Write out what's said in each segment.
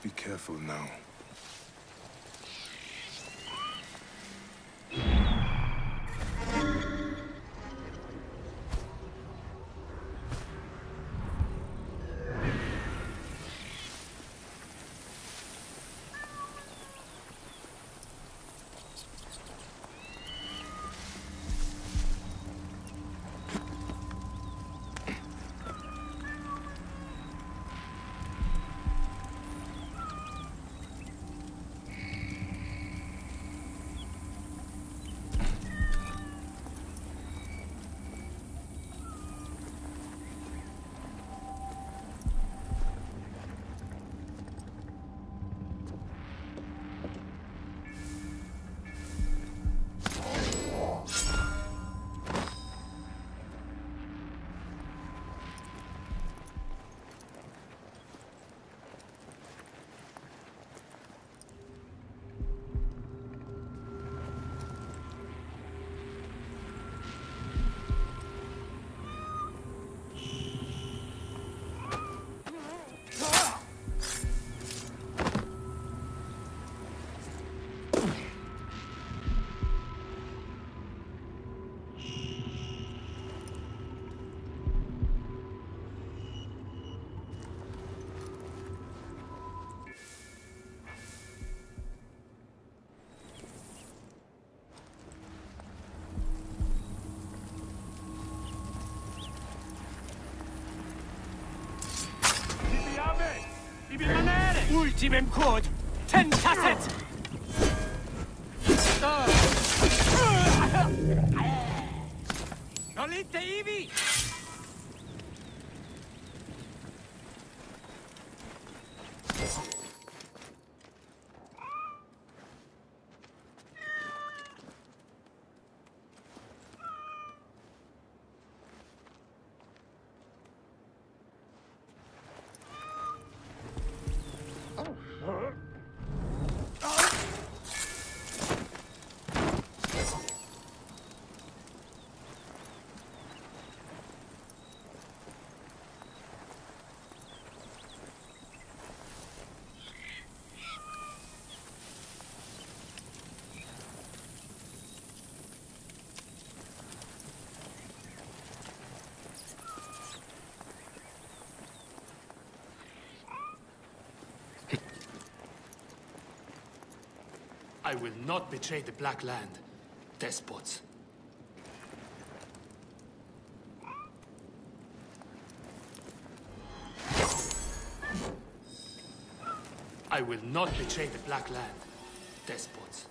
Just be careful now. Ultimem cod! Ten casset! Nolite Eevee! I will not betray the Black Land, despots. I will not betray the Black Land, despots.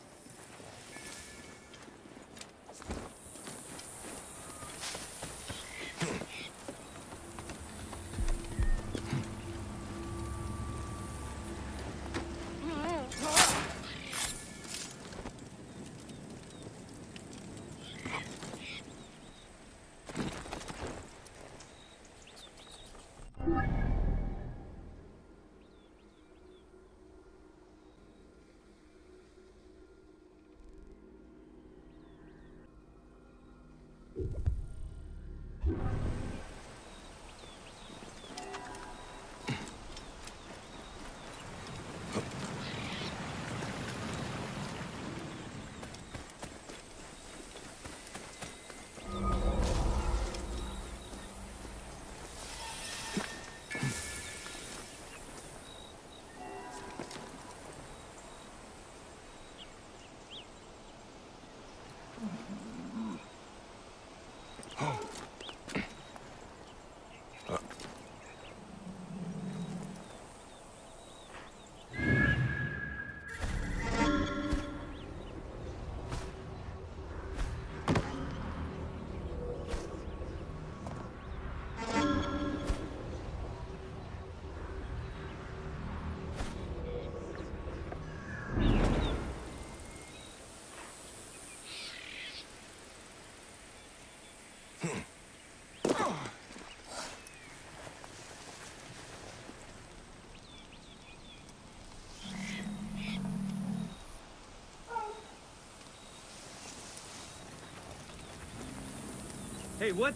Hey, what?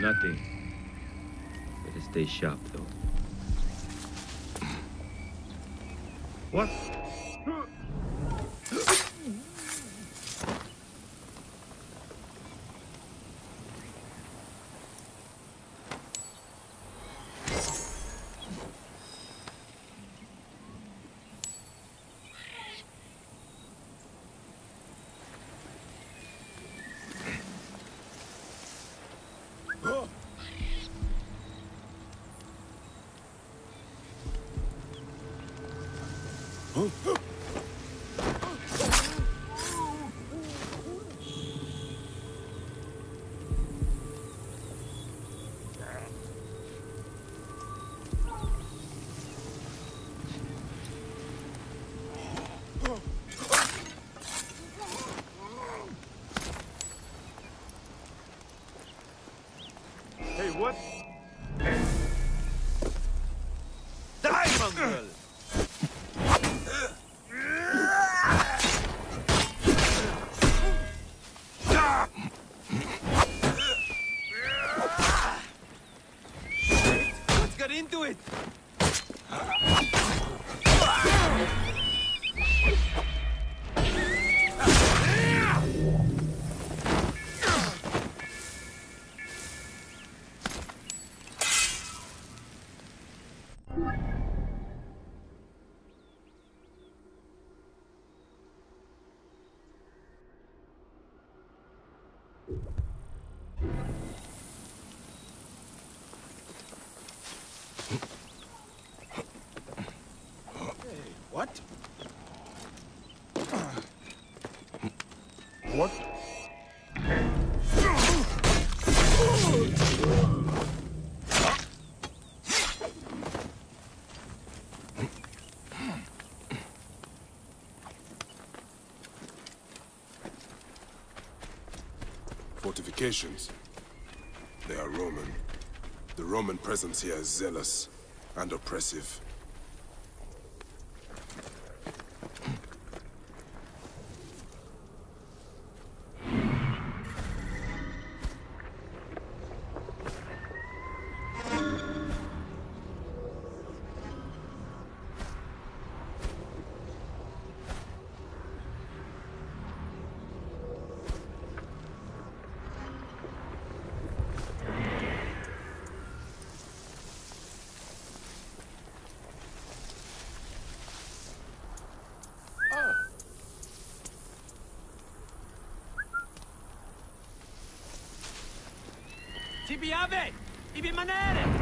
Nothing. Better stay sharp, though. What? Hey, what? Into it! Fortifications. They are Roman. The Roman presence here is zealous and oppressive. ibi ave, ibi manere!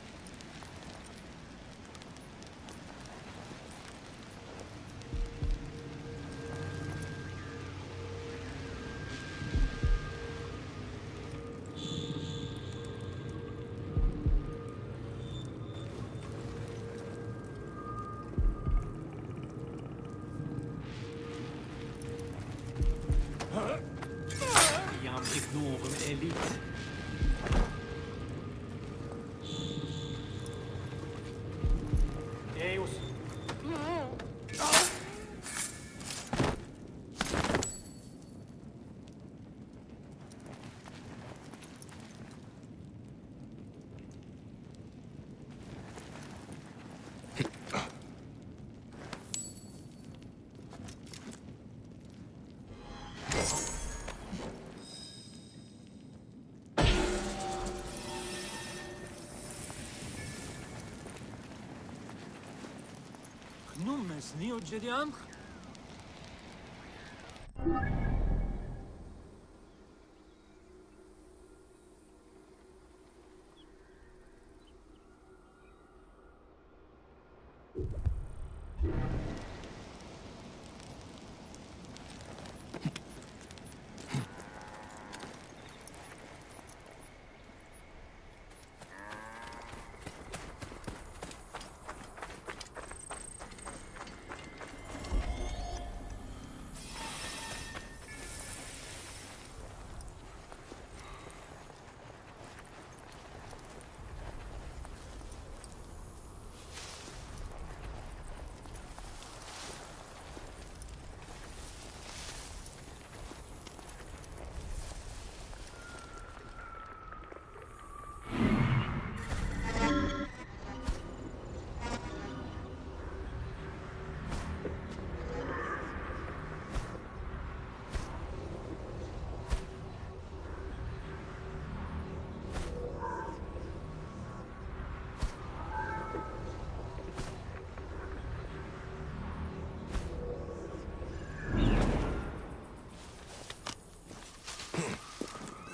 Şanslı hoca diyorum.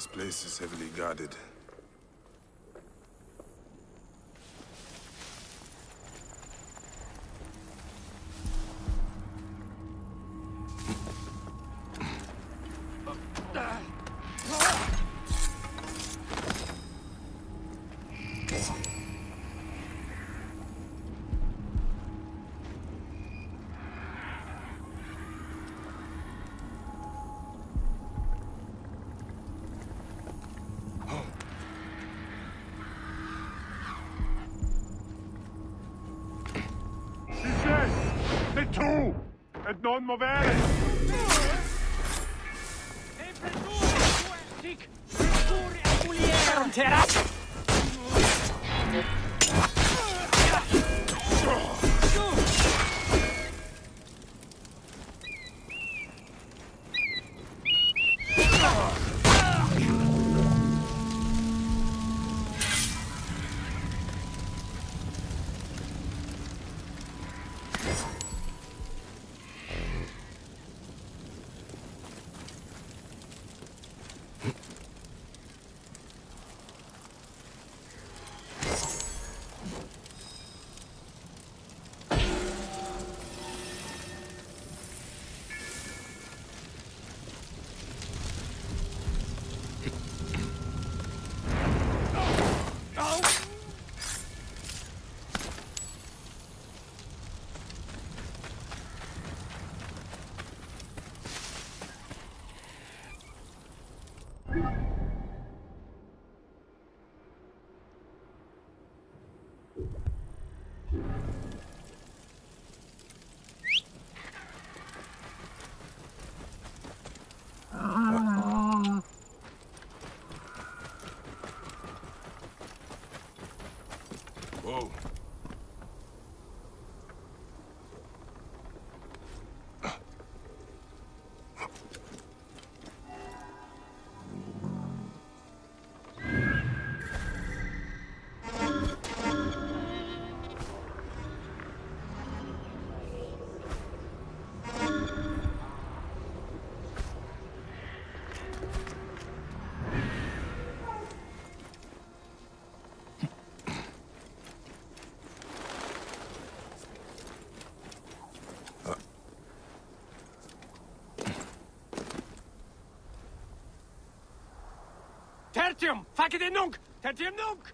This place is heavily guarded. Et noen Tertium! Facet in nunc! Tertium nunc!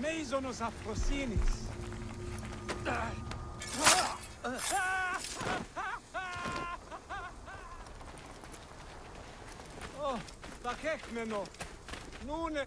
Mason nos afrocines. Oh, bakek meno. Nune...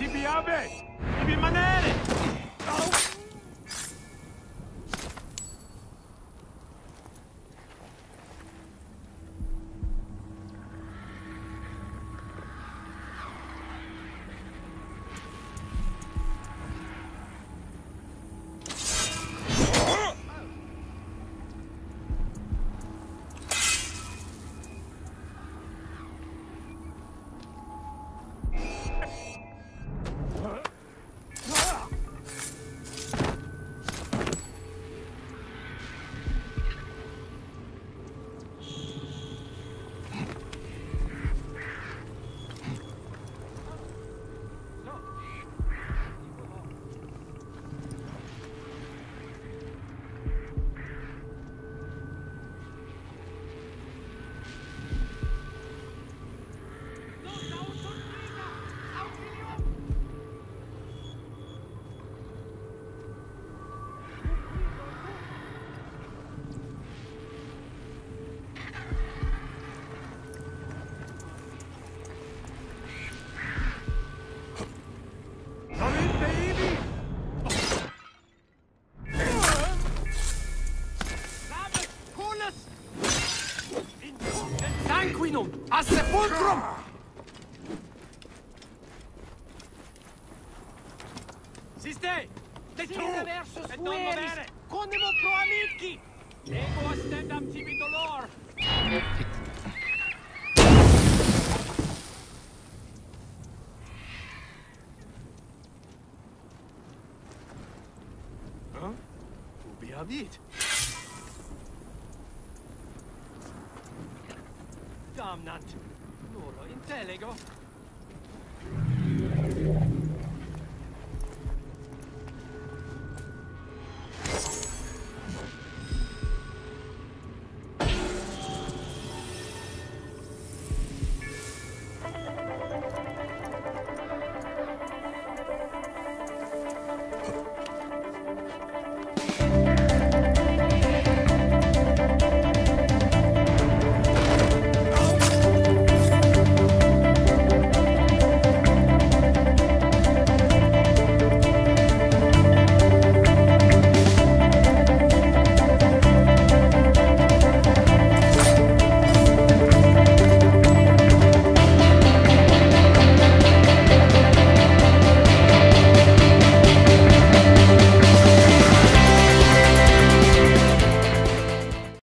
Tibi manere! too! E non muovere! Con demo pro amici! Devo stand up tibi dolor!